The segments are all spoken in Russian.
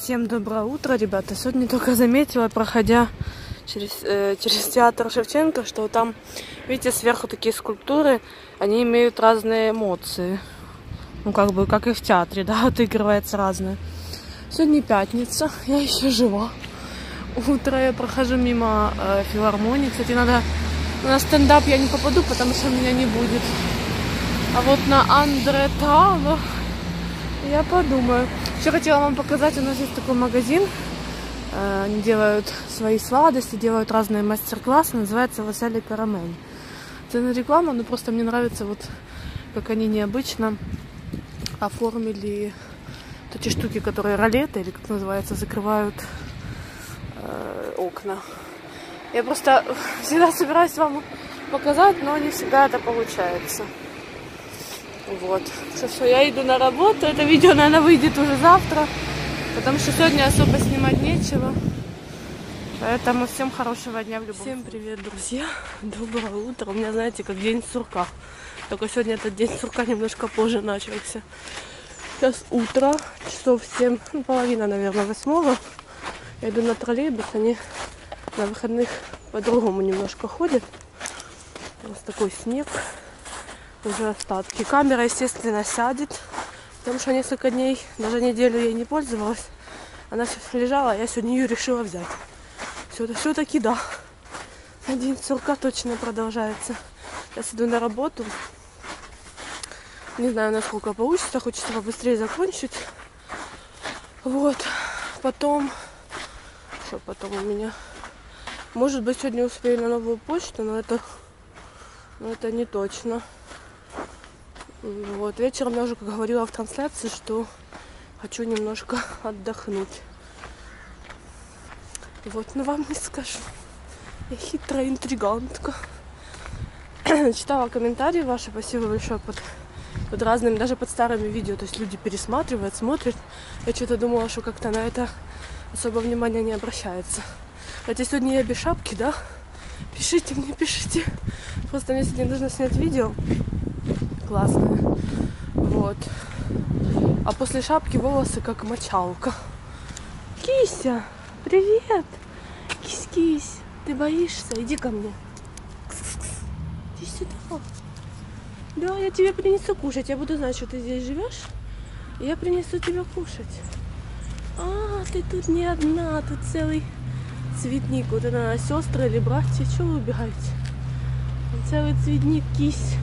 Всем доброе утро, ребята. Сегодня только заметила, проходя через, э, через театр Шевченко, что там, видите, сверху такие скульптуры, они имеют разные эмоции. Ну, как бы, как и в театре, да, отыгрывается разное. Сегодня пятница, я еще жива. Утро я прохожу мимо э, филармонии. Кстати, надо на стендап я не попаду, потому что меня не будет. А вот на Андре Тало я подумаю. Еще хотела вам показать, у нас есть такой магазин. Э, Они делают свои сладости, делают разные мастер-классы. Называется Василий Карамель. Это не реклама, но просто мне нравится вот как они необычно оформили вот эти штуки, которые ролеты, или как называется, закрывают э, окна. Я просто всегда собираюсь вам показать, но не всегда это получается. Вот. Все, все, я иду на работу. Это видео, наверное, выйдет уже завтра. Потому что сегодня особо снимать нечего. Поэтому всем хорошего дня в любом Всем привет, друзья. Доброе утро. У меня, знаете, как день сурка. Только сегодня этот день сурка немножко позже начался. Сейчас утро, часов 7, ну, половина, наверное, восьмого. Я иду на троллейбус, они на выходных по-другому немножко ходят. У нас такой снег, уже остатки. Камера, естественно, сядет, потому что несколько дней, даже неделю я не пользовалась. Она лежала, а я сегодня ее решила взять. Все-таки да. День сурка точно продолжается. Сейчас иду на работу. Не знаю, насколько получится. Хочется побыстрее закончить. Вот. Потом... Что потом у меня? Может быть, сегодня успею на новую почту, но это... Но это не точно. Вот. Вечером я уже говорила в трансляции, что хочу немножко отдохнуть. Вот, но вам не скажу. Я хитрая интригантка. Читала комментарии ваши, спасибо большое под, под разными, даже под старыми видео. То есть люди пересматривают, смотрят. Я что-то думала, что как-то на это особо внимания не обращается. Хотя сегодня я без шапки, да? Пишите мне, пишите. Просто мне сегодня нужно снять видео. Классное. Вот. А после шапки волосы как мочалка. Кися, привет. Кись-кись. Ты боишься? Иди ко мне. Иди сюда. Да, я тебе принесу кушать. Я буду знать, что ты здесь живешь. Я принесу тебе кушать. А, ты тут не одна, тут целый цветник. Вот она сестры или братья. Чего вы убегаете? Целый цветник кись.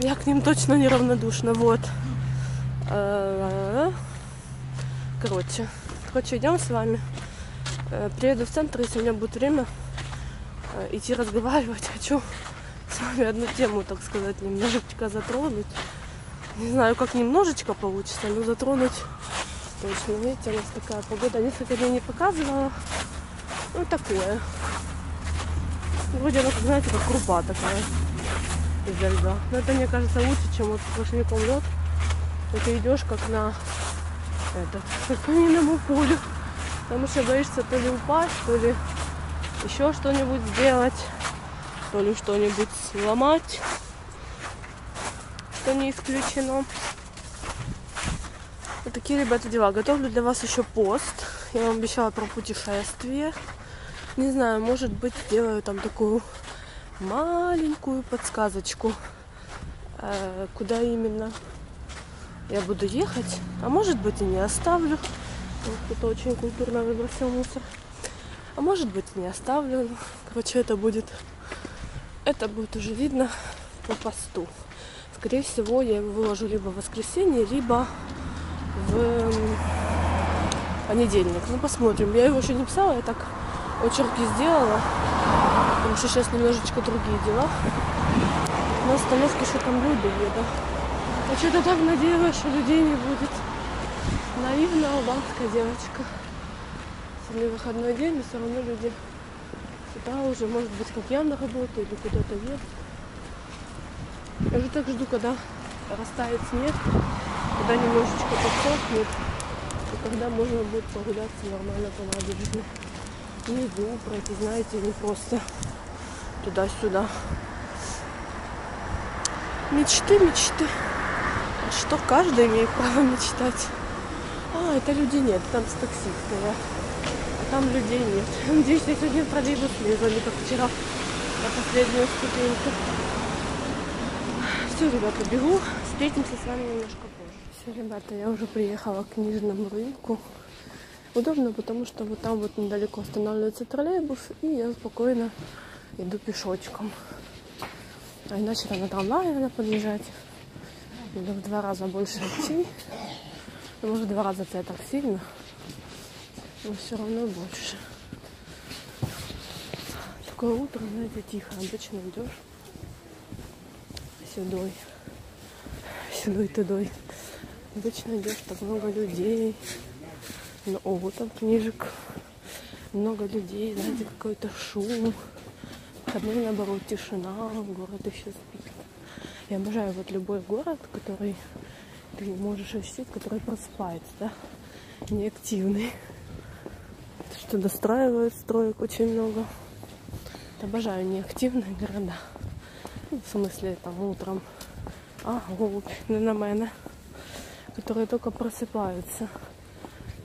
Я к ним точно неравнодушна. Вот. Короче. Короче, идем с вами. Приеду в центр, если у меня будет время идти разговаривать. Хочу с вами одну тему, так сказать, немножечко затронуть. Не знаю, как немножечко получится, но затронуть точно. Видите, у нас такая погода. Несколько дней не показывала. Ну, такое. Вроде она, знаете, как крупа такая из-за льда. Но это, мне кажется, лучше, чем вот сплошняком лед. Вот ты идешь как на этот, как по минному полю. Потому что боишься то ли упасть, то ли еще что-нибудь сделать, то ли что-нибудь сломать, что не исключено. Вот такие, ребята, дела. Готовлю для вас еще пост. Я вам обещала про путешествие. Не знаю, может быть, сделаю там такую маленькую подсказочку, э, куда именно я буду ехать. А может быть, и не оставлю. Кто-то очень культурно выбросил мусор. А может быть, не оставлю. Короче, это будет... Это будет уже видно по посту. Скорее всего, я его выложу либо в воскресенье, либо в понедельник. Ну, посмотрим. Я его еще не писала, я так очерки сделала. Потому что сейчас немножечко другие дела. На остановке что там люди едут. Я что-то так надеялась, что людей не будет. Наивная албанская девочка. Сегодня выходной день, но все равно люди сюда уже, может быть, как я на работу или куда-то едут. Я уже так жду, когда растает снег, когда немножечко подсохнет, и когда можно будет прогуляться нормально по набережной. Иду пройти, знаете, не просто туда-сюда. Мечты, мечты. А что каждый имеет право мечтать. А, это людей нет, там с такси. А там людей нет. Надеюсь, я сегодня в троллейбус слезу, не как вчера на последнюю ступеньку. Все, ребята, бегу. Встретимся с вами немножко позже. Все, ребята, я уже приехала к книжному рынку. Удобно, потому что вот там вот недалеко останавливается троллейбус, и я спокойно иду пешочком. А иначе там надо подъезжать. Или в два раза больше идти. Ну, может, два раза это так сильно, но все равно больше. Такое утро, знаете, тихо. Обычно идешь сюдой, сюдой тудой. Обычно идешь так много людей. Ну, о, вот там книжек. Много людей, знаете, какой-то шум. Выходные, наоборот, тишина, город еще спит. Я обожаю вот любой город, который ты можешь ощутить, который просыпается, да, неактивный. Что достраивают строек очень много. Обожаю неактивные города. Ну, в смысле, там утром. А, голубь, не на мене. Которые только просыпаются.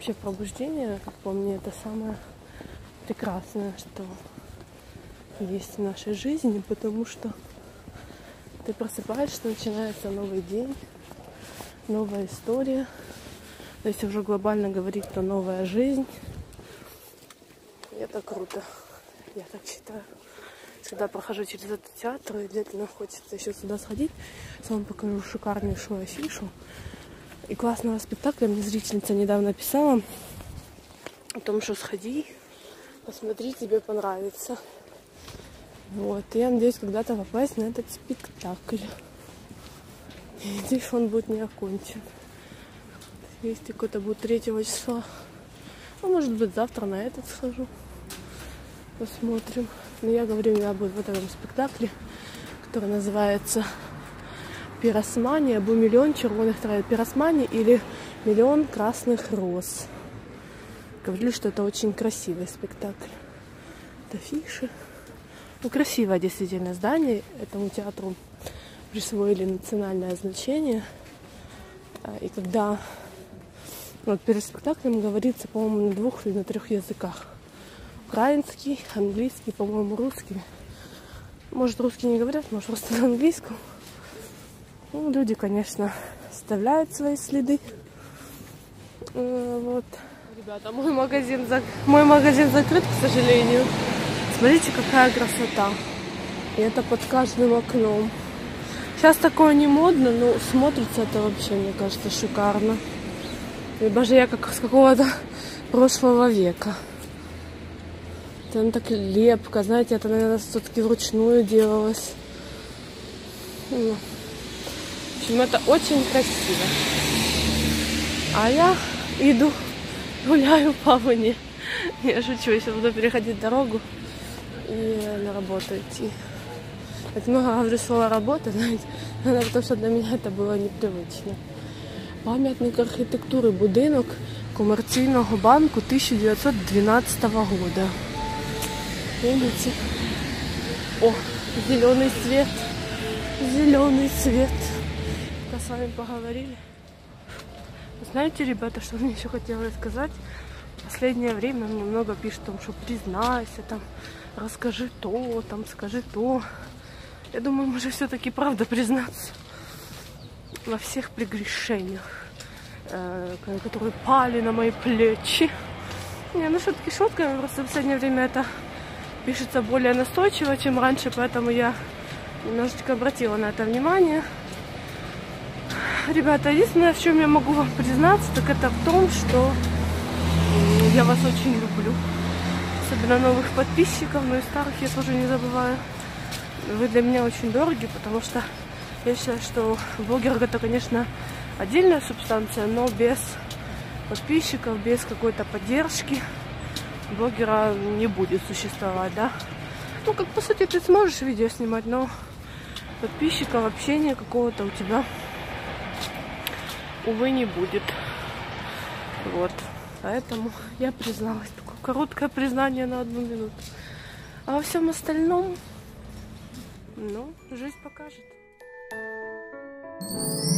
Вообще пробуждение, как по мне, это самое прекрасное, что есть в нашей жизни, потому что ты просыпаешься, начинается новый день, новая история. Если уже глобально говорить, то новая жизнь. И это круто. Я так считаю. Всегда прохожу через этот театр, и обязательно хочется еще сюда сходить. Я вам покажу шикарнейшую афишу. И классного спектакля мне зрительница недавно писала о том, что сходи, посмотри, тебе понравится. Вот, и я надеюсь когда-то попасть на этот спектакль. Надеюсь, он будет не окончен. Если какой-то будет 3 числа. А может быть завтра на этот схожу. Посмотрим. Но я говорю, я буду в этом спектакле, который называется Пиросмания, або миллион червоных травят пиросмани или миллион красных роз. Говорили, что это очень красивый спектакль. Это фиши. Ну, красивое действительно здание. Этому театру присвоили национальное значение. А, и когда вот перед спектаклем говорится, по-моему, на двух или на трех языках. Украинский, английский, по-моему, русский. Может, русский не говорят, может, просто на английском. Ну, люди, конечно, оставляют свои следы. Э, вот. Ребята, мой магазин, зак... мой магазин закрыт, к сожалению. Смотрите, какая красота. И это под каждым окном. Сейчас такое не модно, но смотрится это вообще, мне кажется, шикарно. Либо же я как с какого-то прошлого века. Это она так лепко, знаете, это, наверное, все-таки вручную делалось. Ну, в общем, это очень красиво. А я иду, гуляю по Авоне. Я шучу, сейчас буду переходить дорогу и на работу идти. Так много говорю слово работа, знаете, потому что для меня это было непривычно. Пам'ятник архітектури будинок комерційного банку 1912 года. Видите? О, зеленый цвет. Зеленый цвет. Вами поговорили. Знаете, ребята, что мне еще хотела сказать? Последнее время мне много пишут, там, что признайся, там, расскажи то, там, скажи то. Я думаю, может все-таки правда признаться во всех прегрешениях, э, которые пали на мои плечи. Не, ну шутки шутками, просто в последнее время это пишется более настойчиво, чем раньше, поэтому я немножечко обратила на это внимание. Ребята, единственное, в чем я могу вам признаться, так это в том, что я вас очень люблю особенно новых подписчиков, но и старых я тоже не забываю. Вы для меня очень дороги, потому что я считаю, что блогер это, конечно, отдельная субстанция, но без подписчиков, без какой-то поддержки блогера не будет существовать, да? Ну, как по сути ты сможешь видео снимать, но подписчиков, общения какого-то у тебя, увы, не будет. Вот. Поэтому я призналась. Такое короткое признание на одну минуту. А во всем остальном, ну, жизнь покажет. Thank you.